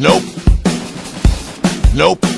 Nope. Nope.